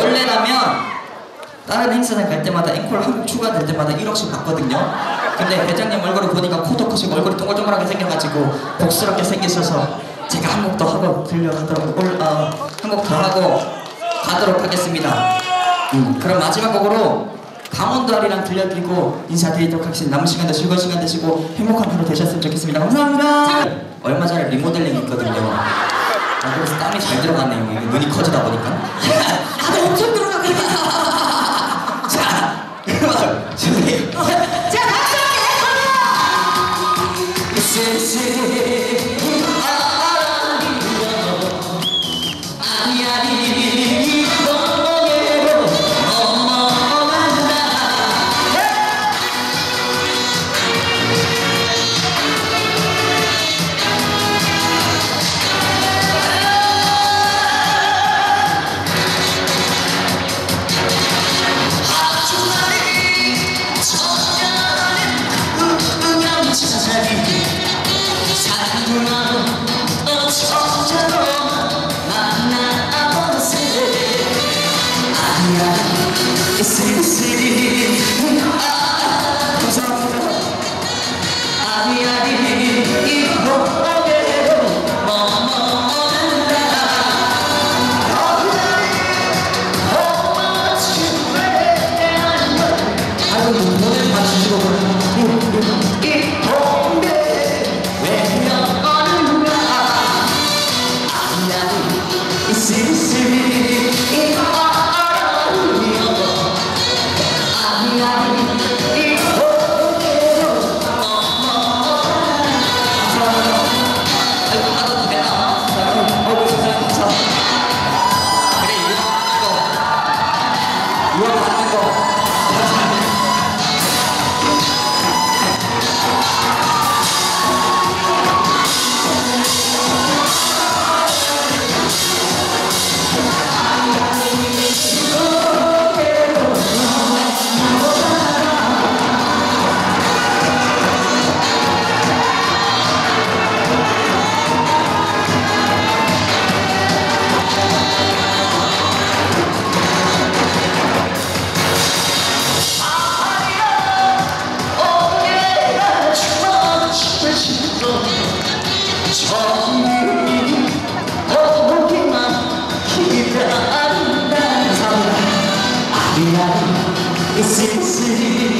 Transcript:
원래라면 다른 행사장 갈 때마다 앵콜 한 곡 추가될 때마다 1억씩 받거든요. 근데 회장님 얼굴을 보니까 코도 크시고 얼굴이 동글동글하게 생겨가지고 복스럽게 생기셔서 제가 한 곡 더 하고 들려가도록 올, 어, 한곡 더 하고 가도록 하겠습니다. 음, 그럼 마지막 곡으로 강원도 아리랑 들려드리고 인사드리도록 하겠습니다. 남은 시간도 즐거운 시간 되시고 행복한 하루 되셨으면 좋겠습니다. 감사합니다. 얼마 전에 리모델링 했거든요. 아, 그래서 땀이 잘 들어갔네요. 눈이 커지다 보니까. 어, 주님. 자, 박수 한번 해보세요. It's easy.